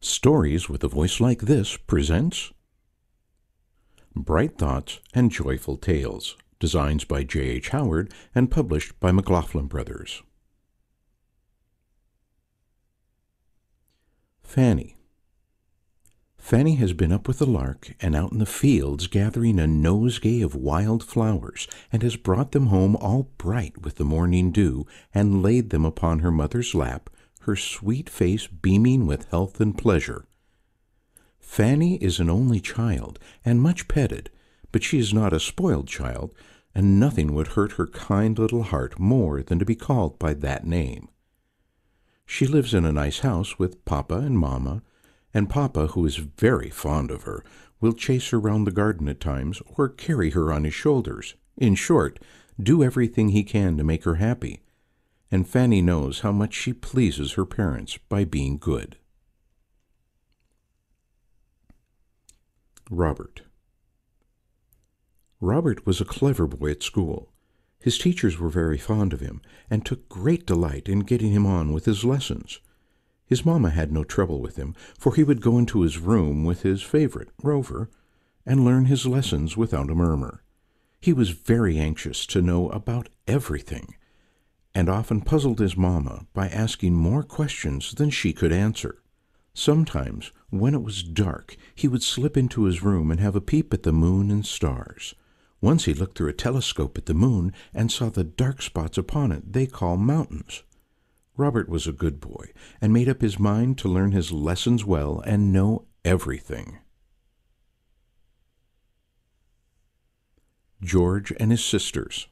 Stories with a Voice Like This presents Bright Thoughts and Joyful Tales, designs by J. H. Howard and published by McLoughlin Brothers. Fanny Fanny has been up with the lark and out in the fields gathering a nosegay of wild flowers, and has brought them home all bright with the morning dew, and laid them upon her mother's lap, her sweet face beaming with health and pleasure. Fanny is an only child, and much petted, but she is not a spoiled child, and nothing would hurt her kind little heart more than to be called by that name. She lives in a nice house with papa and mamma, and papa, who is very fond of her, will chase her round the garden at times, or carry her on his shoulders. In short, do everything he can to make her happy. And Fanny knows how much she pleases her parents by being good. Robert Robert was a clever boy at school. His teachers were very fond of him, and took great delight in getting him on with his lessons. His mamma had no trouble with him, for he would go into his room with his favorite, Rover, and learn his lessons without a murmur. He was very anxious to know about everything, and often puzzled his mamma by asking more questions than she could answer. Sometimes, when it was dark, he would slip into his room and have a peep at the moon and stars. Once he looked through a telescope at the moon and saw the dark spots upon it they call mountains. Robert was a good boy, and made up his mind to learn his lessons well and know everything. George and his sisters.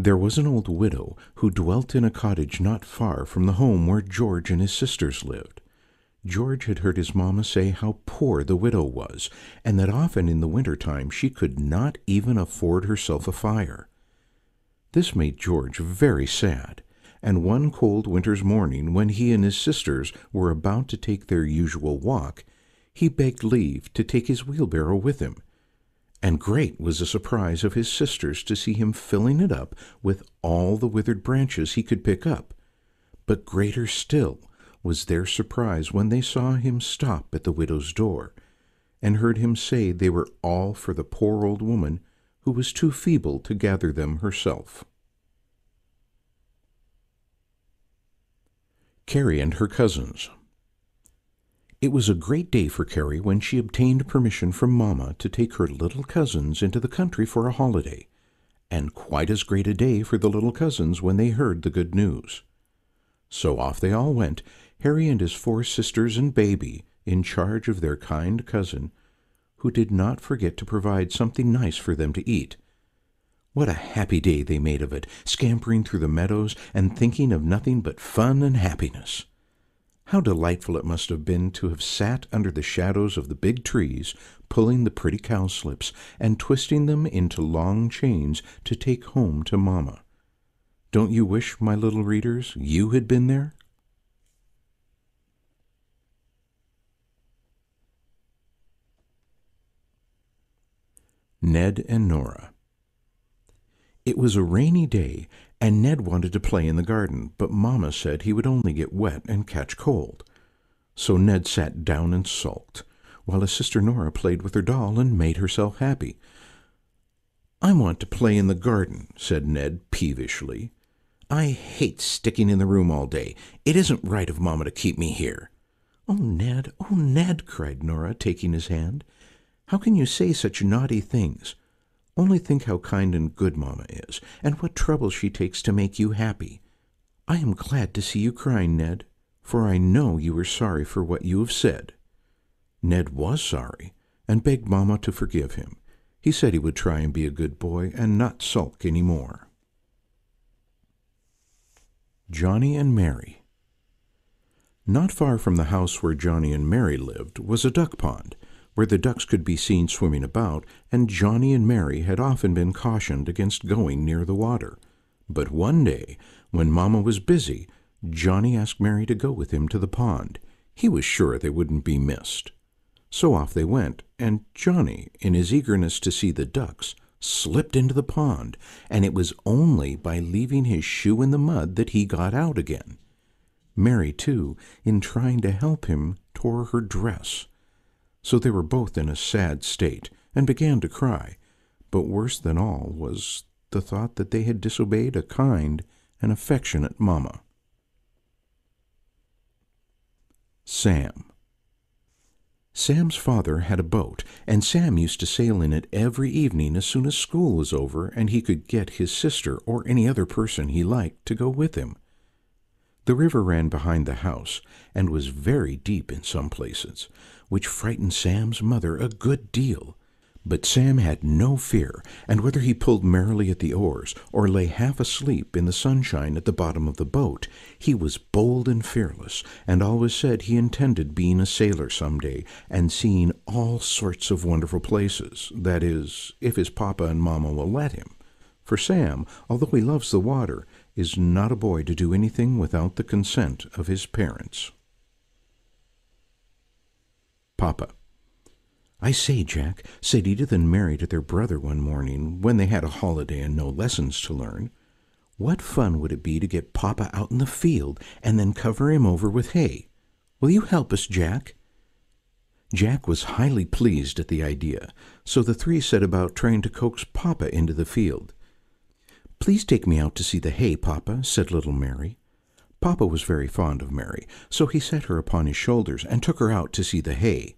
There was an old widow who dwelt in a cottage not far from the home where George and his sisters lived. George had heard his mamma say how poor the widow was, and that often in the winter time she could not even afford herself a fire. This made George very sad, and one cold winter's morning, when he and his sisters were about to take their usual walk, he begged leave to take his wheelbarrow with him. And great was the surprise of his sisters to see him filling it up with all the withered branches he could pick up. But greater still was their surprise when they saw him stop at the widow's door, and heard him say they were all for the poor old woman who was too feeble to gather them herself. Carrie and her cousins. It was a great day for Carrie when she obtained permission from Mamma to take her little cousins into the country for a holiday, and quite as great a day for the little cousins when they heard the good news. So off they all went, Harry and his four sisters and baby, in charge of their kind cousin, who did not forget to provide something nice for them to eat what a happy day they made of it, scampering through the meadows and thinking of nothing but fun and happiness. How delightful it must have been to have sat under the shadows of the big trees, pulling the pretty cowslips and twisting them into long chains to take home to Mamma. Don't you wish, my little readers, you had been there? Ned and Nora. It was a rainy day, and Ned wanted to play in the garden, but Mamma said he would only get wet and catch cold. So Ned sat down and sulked, while his sister Nora played with her doll and made herself happy. I want to play in the garden, said Ned peevishly. I hate sticking in the room all day. It isn't right of Mamma to keep me here. Oh, Ned, oh, Ned, cried Nora, taking his hand. How can you say such naughty things? Only think how kind and good Mamma is, and what trouble she takes to make you happy. I am glad to see you crying, Ned, for I know you are sorry for what you have said. Ned was sorry, and begged Mamma to forgive him. He said he would try and be a good boy and not sulk any more. Johnny and Mary Not far from the house where Johnny and Mary lived was a duck pond, where the ducks could be seen swimming about, and Johnny and Mary had often been cautioned against going near the water. But one day, when Mamma was busy, Johnny asked Mary to go with him to the pond. He was sure they wouldn't be missed. So off they went, and Johnny, in his eagerness to see the ducks, slipped into the pond, and it was only by leaving his shoe in the mud that he got out again. Mary, too, in trying to help him, tore her dress. So they were both in a sad state and began to cry. But worse than all was the thought that they had disobeyed a kind and affectionate mamma. Sam. Sam's father had a boat, and Sam used to sail in it every evening as soon as school was over and he could get his sister or any other person he liked to go with him. The river ran behind the house and was very deep in some places, which frightened Sam's mother a good deal. But Sam had no fear, and whether he pulled merrily at the oars or lay half asleep in the sunshine at the bottom of the boat, he was bold and fearless, and always said he intended being a sailor some day and seeing all sorts of wonderful places, that is, if his papa and mamma will let him. For Sam, although he loves the water, is not a boy to do anything without the consent of his parents. Papa. I say, Jack, said Edith and Mary to their brother one morning when they had a holiday and no lessons to learn, what fun would it be to get Papa out in the field and then cover him over with hay? Will you help us, Jack? Jack was highly pleased at the idea, so the three set about trying to coax Papa into the field. Please take me out to see the hay, Papa, said little Mary. Papa was very fond of Mary, so he set her upon his shoulders and took her out to see the hay.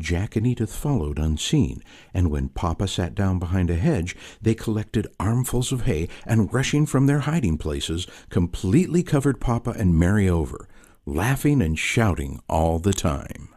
Jack and Edith followed unseen, and when Papa sat down behind a hedge, they collected armfuls of hay and, rushing from their hiding places, completely covered Papa and Mary over, laughing and shouting all the time.